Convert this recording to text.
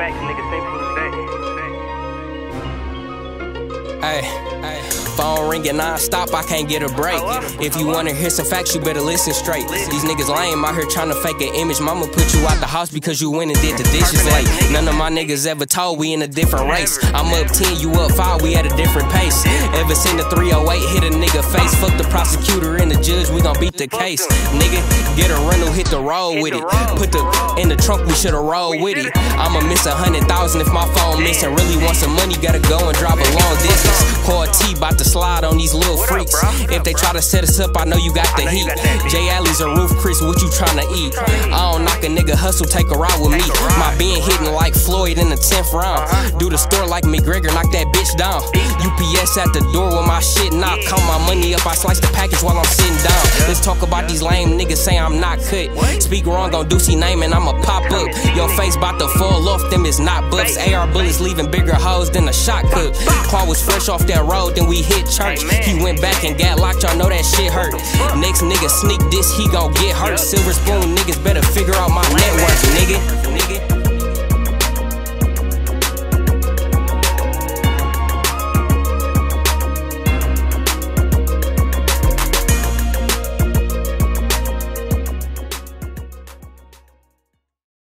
back, nigga. For the. Hey, hey phone ringing non-stop, I can't get a break. If you wanna hear some facts, you better listen straight. These niggas lame out here trying to fake an image. Mama put you out the house because you went and did the dishes late. None of my niggas ever told we in a different race. I'm up 10, you up 5, we at a different pace. Ever seen the 308 hit a nigga face? Fuck the prosecutor and the judge, we gon' beat the case. Nigga, get a rental, hit the road with it. Put the in the trunk, we shoulda rolled with it. I'ma miss a hundred thousand if my phone missing. Really want some money, gotta go and drive a long distance. If they try to set us up, I know you got the heat. Jay Alley's a roof, Chris, what you tryna eat? I don't knock a nigga hustle, take a ride with me. My being hitting like Floyd in the 10th round. Do the store like McGregor, knock that bitch down. UPS at the door with my shit knock. Count my money up, I slice the package while I'm sitting down. Let's talk about these lame niggas say I'm not cut. Speak wrong on Deucey name and I'ma pop up. Face bout to fall off, them is not bucks. AR bullets leaving bigger holes than a shot cook. Car was fresh off that road, then we hit church. He went back and got locked, y'all know that shit hurt. Next nigga sneak this, he gon' get hurt. Silver spoon niggas better figure out my network, nigga.